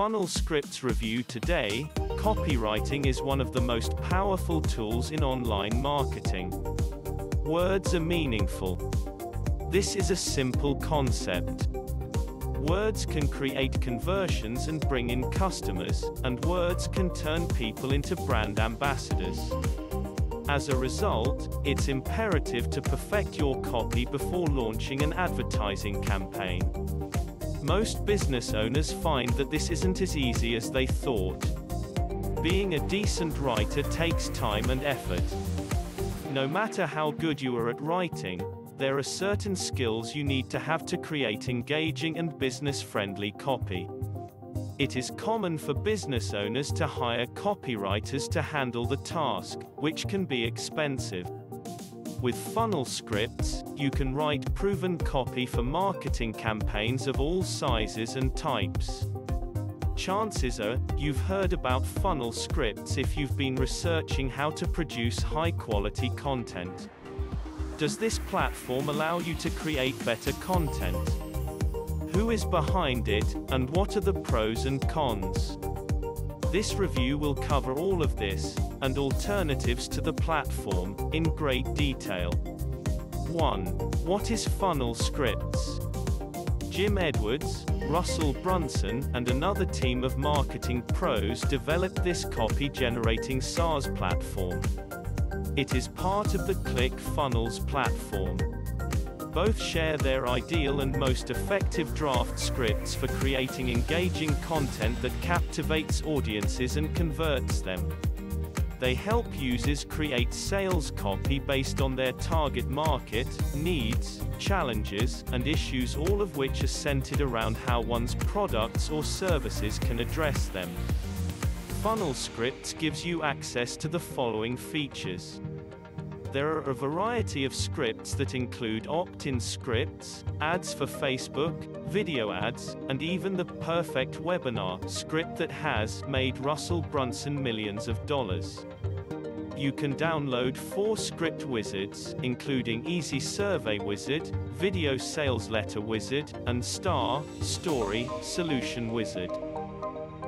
Funnel Scripts review today, copywriting is one of the most powerful tools in online marketing. Words are meaningful. This is a simple concept. Words can create conversions and bring in customers, and words can turn people into brand ambassadors. As a result, it's imperative to perfect your copy before launching an advertising campaign. Most business owners find that this isn't as easy as they thought. Being a decent writer takes time and effort. No matter how good you are at writing, there are certain skills you need to have to create engaging and business-friendly copy. It is common for business owners to hire copywriters to handle the task, which can be expensive. With funnel scripts, you can write proven copy for marketing campaigns of all sizes and types. Chances are, you've heard about funnel scripts if you've been researching how to produce high-quality content. Does this platform allow you to create better content? Who is behind it, and what are the pros and cons? This review will cover all of this, and alternatives to the platform, in great detail. 1. What is Funnel Scripts? Jim Edwards, Russell Brunson, and another team of marketing pros developed this copy-generating SaaS platform. It is part of the ClickFunnels platform. Both share their ideal and most effective draft scripts for creating engaging content that captivates audiences and converts them. They help users create sales copy based on their target market, needs, challenges, and issues all of which are centered around how one's products or services can address them. Funnel Scripts gives you access to the following features. There are a variety of scripts that include opt-in scripts, ads for Facebook, video ads, and even the perfect webinar script that has made Russell Brunson millions of dollars. You can download four script wizards, including Easy Survey Wizard, Video Sales Letter Wizard, and Star Story Solution Wizard.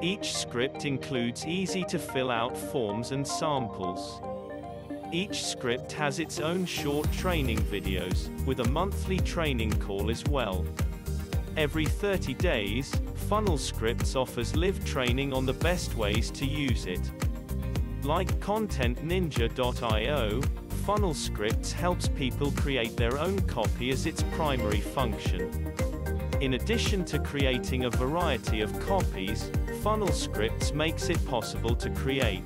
Each script includes easy to fill out forms and samples. Each script has its own short training videos, with a monthly training call as well. Every 30 days, Funnel Scripts offers live training on the best ways to use it. Like ContentNinja.io, Funnel Scripts helps people create their own copy as its primary function. In addition to creating a variety of copies, Funnel Scripts makes it possible to create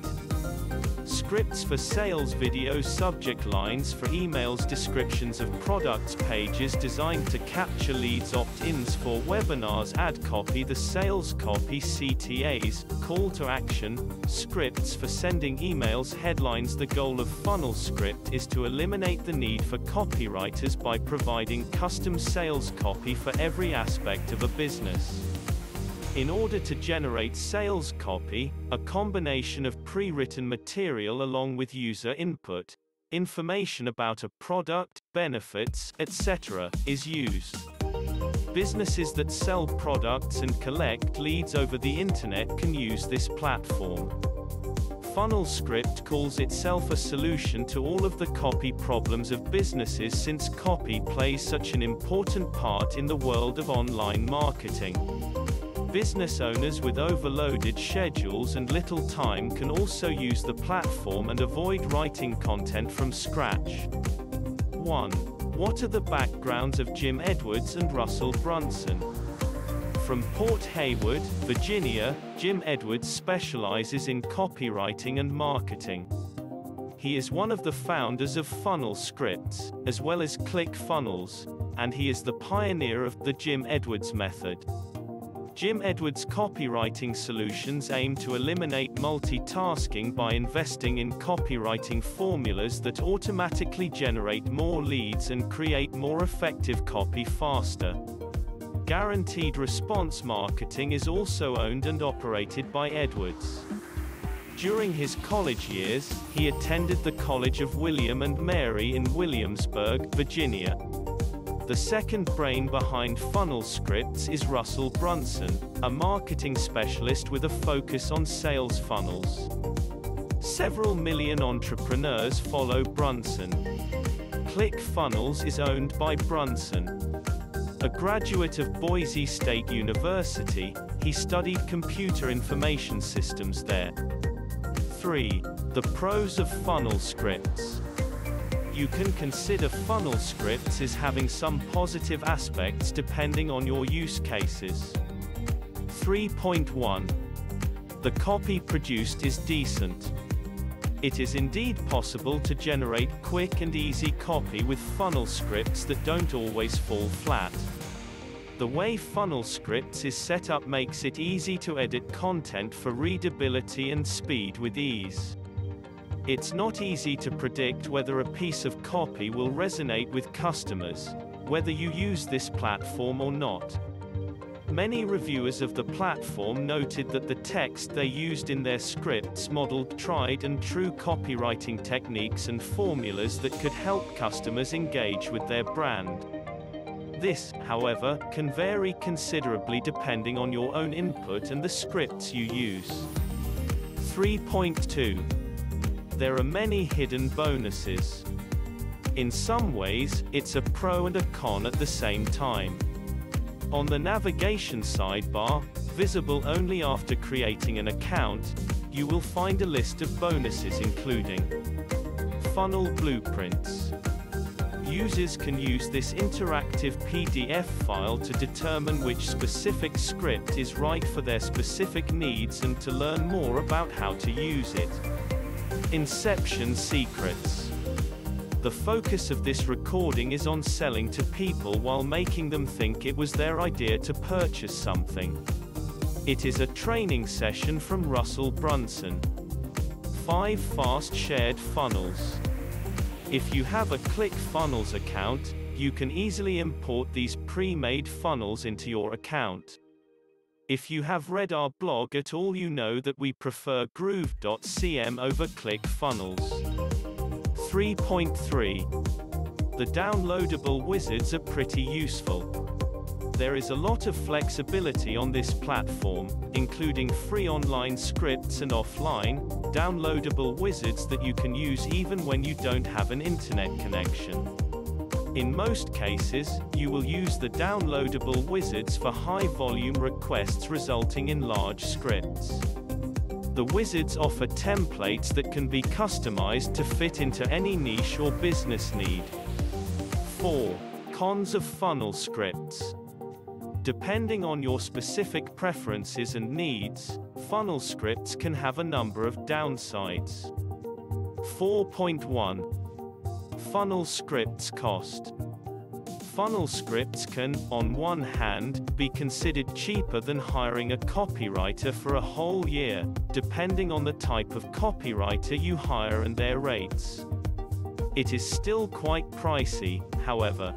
Scripts for sales video subject lines for emails descriptions of products pages designed to capture leads opt-ins for webinars ad copy the sales copy CTAs, call to action, scripts for sending emails headlines The goal of Funnel Script is to eliminate the need for copywriters by providing custom sales copy for every aspect of a business. In order to generate sales copy, a combination of pre-written material along with user input, information about a product, benefits, etc., is used. Businesses that sell products and collect leads over the internet can use this platform. Funnel Script calls itself a solution to all of the copy problems of businesses since copy plays such an important part in the world of online marketing. Business owners with overloaded schedules and little time can also use the platform and avoid writing content from scratch. 1. What are the backgrounds of Jim Edwards and Russell Brunson? From Port Haywood, Virginia, Jim Edwards specializes in copywriting and marketing. He is one of the founders of Funnel Scripts, as well as ClickFunnels, and he is the pioneer of the Jim Edwards method. Jim Edwards' copywriting solutions aim to eliminate multitasking by investing in copywriting formulas that automatically generate more leads and create more effective copy faster. Guaranteed Response Marketing is also owned and operated by Edwards. During his college years, he attended the College of William and Mary in Williamsburg, Virginia. The second brain behind Funnel Scripts is Russell Brunson, a marketing specialist with a focus on sales funnels. Several million entrepreneurs follow Brunson. ClickFunnels is owned by Brunson. A graduate of Boise State University, he studied computer information systems there. 3. The pros of funnel scripts. You can consider funnel scripts as having some positive aspects depending on your use cases. 3.1. The copy produced is decent. It is indeed possible to generate quick and easy copy with funnel scripts that don't always fall flat. The way funnel scripts is set up makes it easy to edit content for readability and speed with ease. It's not easy to predict whether a piece of copy will resonate with customers, whether you use this platform or not. Many reviewers of the platform noted that the text they used in their scripts modeled tried and true copywriting techniques and formulas that could help customers engage with their brand. This, however, can vary considerably depending on your own input and the scripts you use. 3.2. There are many hidden bonuses. In some ways, it's a pro and a con at the same time. On the navigation sidebar, visible only after creating an account, you will find a list of bonuses including Funnel Blueprints. Users can use this interactive PDF file to determine which specific script is right for their specific needs and to learn more about how to use it. Inception Secrets the focus of this recording is on selling to people while making them think it was their idea to purchase something. It is a training session from Russell Brunson. 5 Fast Shared Funnels. If you have a ClickFunnels account, you can easily import these pre-made funnels into your account. If you have read our blog at all you know that we prefer Groove.cm over ClickFunnels. 3.3. The downloadable wizards are pretty useful. There is a lot of flexibility on this platform, including free online scripts and offline, downloadable wizards that you can use even when you don't have an internet connection. In most cases, you will use the downloadable wizards for high-volume requests resulting in large scripts. The wizards offer templates that can be customized to fit into any niche or business need. 4. Cons of funnel scripts. Depending on your specific preferences and needs, funnel scripts can have a number of downsides. 4.1. Funnel scripts cost. Funnel scripts can, on one hand, be considered cheaper than hiring a copywriter for a whole year, depending on the type of copywriter you hire and their rates. It is still quite pricey, however.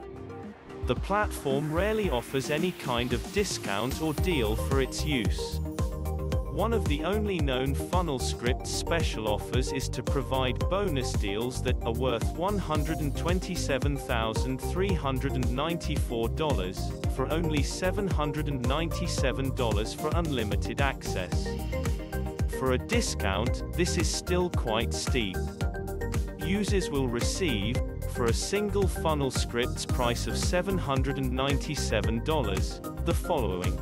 The platform rarely offers any kind of discount or deal for its use. One of the only known funnel script special offers is to provide bonus deals that are worth $127,394 for only $797 for unlimited access. For a discount, this is still quite steep. Users will receive, for a single funnel script's price of $797, the following.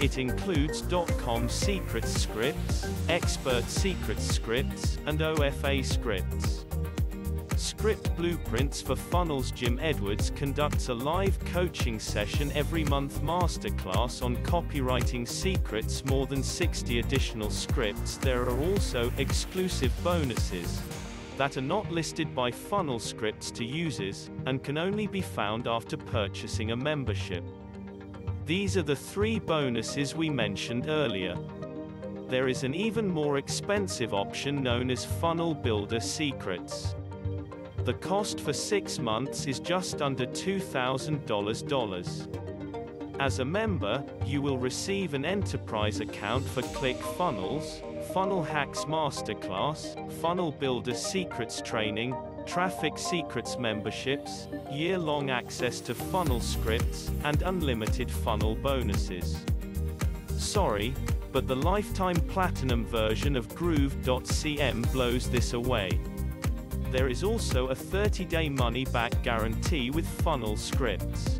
It includes .com secrets scripts, expert secrets scripts, and OFA scripts. Script Blueprints for Funnels Jim Edwards conducts a live coaching session every month masterclass on copywriting secrets more than 60 additional scripts there are also exclusive bonuses that are not listed by funnel scripts to users, and can only be found after purchasing a membership. These are the three bonuses we mentioned earlier. There is an even more expensive option known as Funnel Builder Secrets. The cost for six months is just under $2,000. As a member, you will receive an enterprise account for ClickFunnels, Funnel Hacks Masterclass, Funnel Builder Secrets Training, traffic secrets memberships, year-long access to funnel scripts, and unlimited funnel bonuses. Sorry, but the lifetime platinum version of Groove.cm blows this away. There is also a 30-day money-back guarantee with funnel scripts.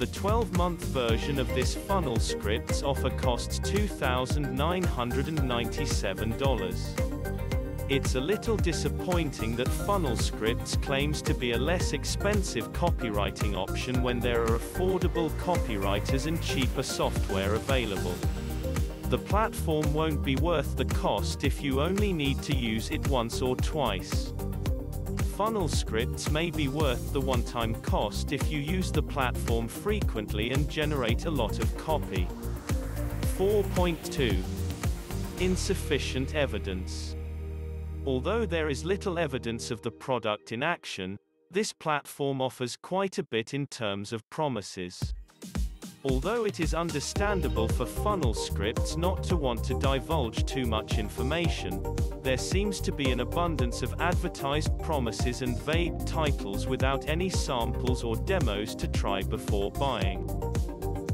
The 12-month version of this funnel scripts offer costs $2,997. It's a little disappointing that Funnel Scripts claims to be a less expensive copywriting option when there are affordable copywriters and cheaper software available. The platform won't be worth the cost if you only need to use it once or twice. Funnel scripts may be worth the one-time cost if you use the platform frequently and generate a lot of copy. 4.2 Insufficient evidence. Although there is little evidence of the product in action, this platform offers quite a bit in terms of promises. Although it is understandable for funnel scripts not to want to divulge too much information, there seems to be an abundance of advertised promises and vague titles without any samples or demos to try before buying.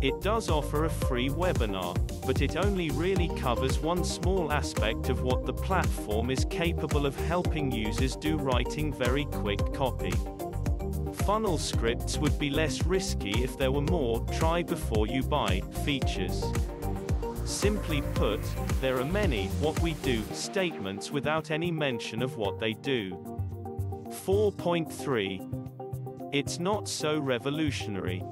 It does offer a free webinar, but it only really covers one small aspect of what the platform is capable of helping users do writing very quick copy. Funnel scripts would be less risky if there were more try before you buy features. Simply put, there are many what we do statements without any mention of what they do. 4.3 It's not so revolutionary.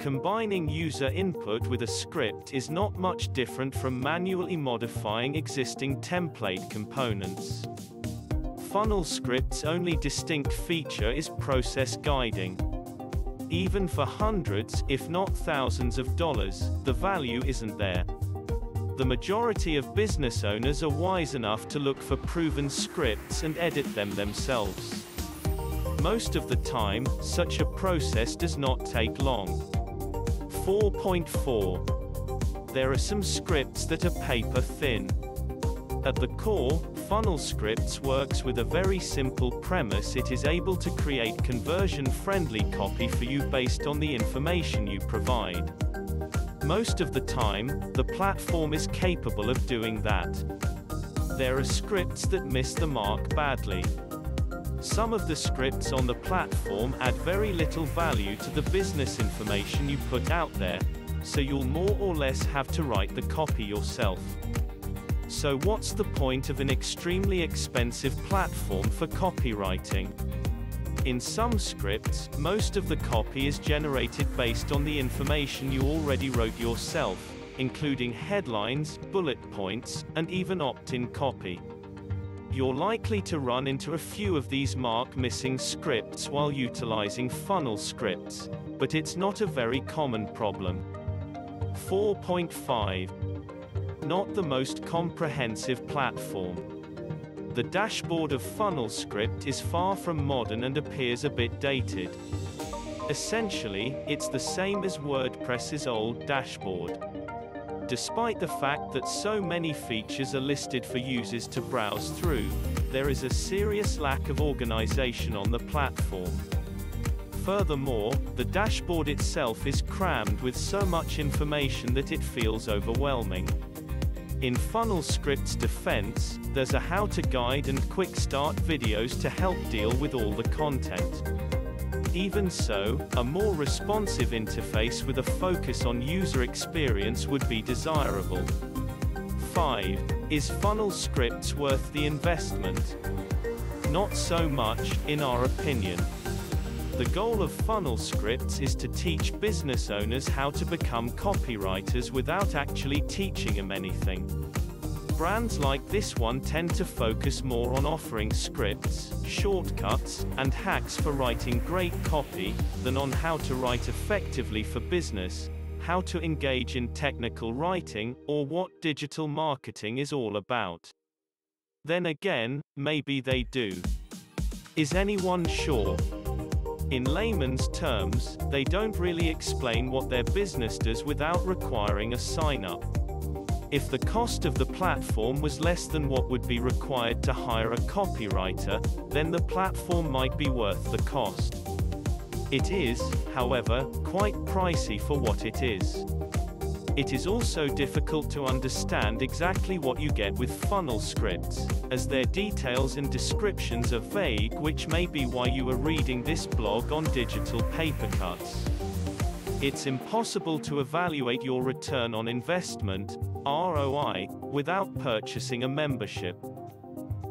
Combining user input with a script is not much different from manually modifying existing template components. Funnel Script's only distinct feature is process guiding. Even for hundreds, if not thousands of dollars, the value isn't there. The majority of business owners are wise enough to look for proven scripts and edit them themselves. Most of the time, such a process does not take long. 4.4 There are some scripts that are paper thin. At the core, Funnel Scripts works with a very simple premise it is able to create conversion-friendly copy for you based on the information you provide. Most of the time, the platform is capable of doing that. There are scripts that miss the mark badly. Some of the scripts on the platform add very little value to the business information you put out there, so you'll more or less have to write the copy yourself. So what's the point of an extremely expensive platform for copywriting? In some scripts, most of the copy is generated based on the information you already wrote yourself, including headlines, bullet points, and even opt-in copy. You're likely to run into a few of these mark missing scripts while utilizing funnel scripts, but it's not a very common problem. 4.5 not the most comprehensive platform. The dashboard of Funnel Script is far from modern and appears a bit dated. Essentially, it's the same as WordPress's old dashboard. Despite the fact that so many features are listed for users to browse through, there is a serious lack of organization on the platform. Furthermore, the dashboard itself is crammed with so much information that it feels overwhelming. In Funnel Script's defense, there's a how-to guide and quick start videos to help deal with all the content. Even so, a more responsive interface with a focus on user experience would be desirable. 5. Is Funnel Scripts worth the investment? Not so much, in our opinion. The goal of Funnel Scripts is to teach business owners how to become copywriters without actually teaching them anything. Brands like this one tend to focus more on offering scripts, shortcuts, and hacks for writing great copy, than on how to write effectively for business, how to engage in technical writing, or what digital marketing is all about. Then again, maybe they do. Is anyone sure? In layman's terms, they don't really explain what their business does without requiring a sign-up. If the cost of the platform was less than what would be required to hire a copywriter, then the platform might be worth the cost. It is, however, quite pricey for what it is. It is also difficult to understand exactly what you get with funnel scripts, as their details and descriptions are vague which may be why you are reading this blog on digital paper cuts. It's impossible to evaluate your return on investment, ROI, without purchasing a membership.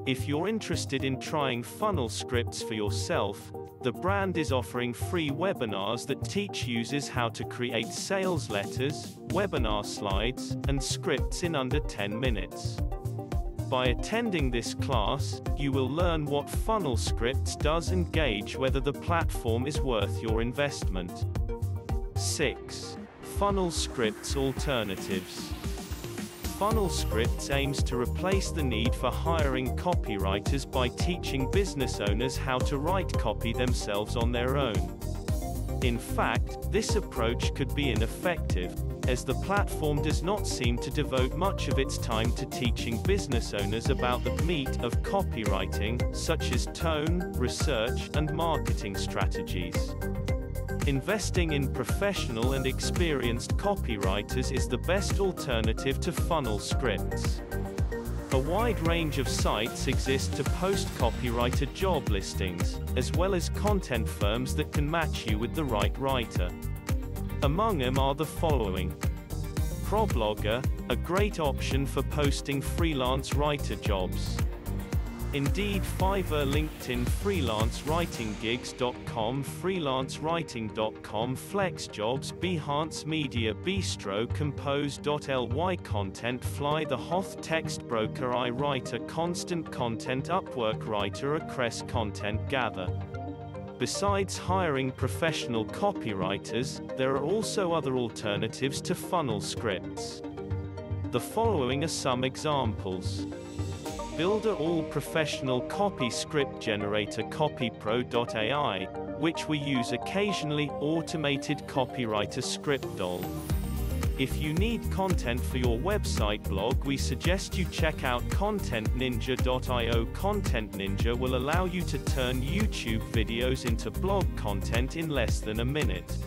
If you're interested in trying funnel scripts for yourself, the brand is offering free webinars that teach users how to create sales letters, webinar slides, and scripts in under 10 minutes. By attending this class, you will learn what Funnel Scripts does and gauge whether the platform is worth your investment. 6. Funnel Scripts Alternatives. Funnel Scripts aims to replace the need for hiring copywriters by teaching business owners how to write copy themselves on their own. In fact, this approach could be ineffective, as the platform does not seem to devote much of its time to teaching business owners about the meat of copywriting, such as tone, research, and marketing strategies. Investing in professional and experienced copywriters is the best alternative to funnel scripts. A wide range of sites exist to post copywriter job listings, as well as content firms that can match you with the right writer. Among them are the following. ProBlogger, a great option for posting freelance writer jobs. Indeed Fiverr LinkedIn freelancewritinggigs.com freelancewriting.com FlexJobs Behance Mediabistro Compose.ly Content Fly The Hoth Textbroker I iWriter Constant Content Upwork WriterAccess Content Gather Besides hiring professional copywriters, there are also other alternatives to funnel scripts. The following are some examples. Builderall Professional Copy Script Generator CopyPro.ai, which we use occasionally, Automated Copywriter Script Doll. If you need content for your website blog we suggest you check out ContentNinja.io Content Ninja will allow you to turn YouTube videos into blog content in less than a minute.